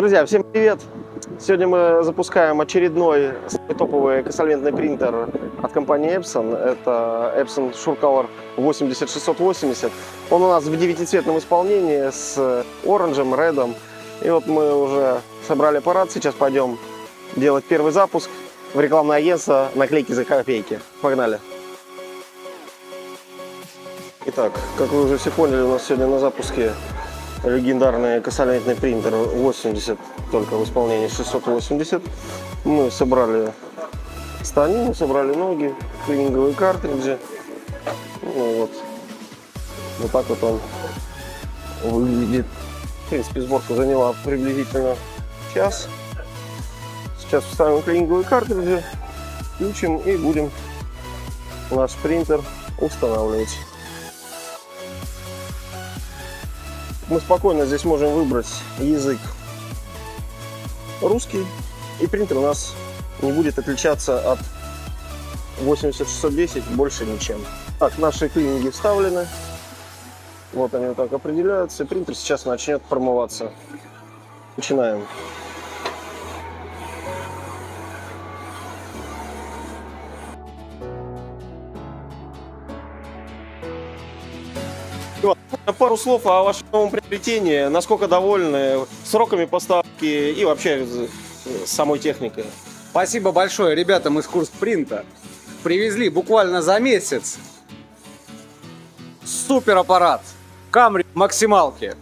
Друзья, всем привет! Сегодня мы запускаем очередной топовый экосолвентный принтер от компании Epson. Это Epson SureColor 80680. Он у нас в девятицветном исполнении с оранжем, редом. И вот мы уже собрали аппарат, сейчас пойдем делать первый запуск в рекламное агентство наклейки за копейки. Погнали! Итак, как вы уже все поняли, у нас сегодня на запуске легендарный косолентный принтер 80, только в исполнении 680. Мы собрали станину, собрали ноги, клининговые картриджи. Ну вот, вот так вот он выглядит. В принципе, сборка заняла приблизительно час. Сейчас вставим клининговые картриджи, включим и будем наш принтер устанавливать. Мы спокойно здесь можем выбрать язык русский, и принтер у нас не будет отличаться от 8610 больше ничем. Так, наши клининги вставлены. Вот они вот так определяются. Принтер сейчас начнет промываться. Начинаем. Пару слов о вашем новом приобретении. Насколько довольны сроками поставки и вообще самой техникой? Спасибо большое ребятам из Курспринта. Привезли буквально за месяц. Супер аппарат. Камри максималки.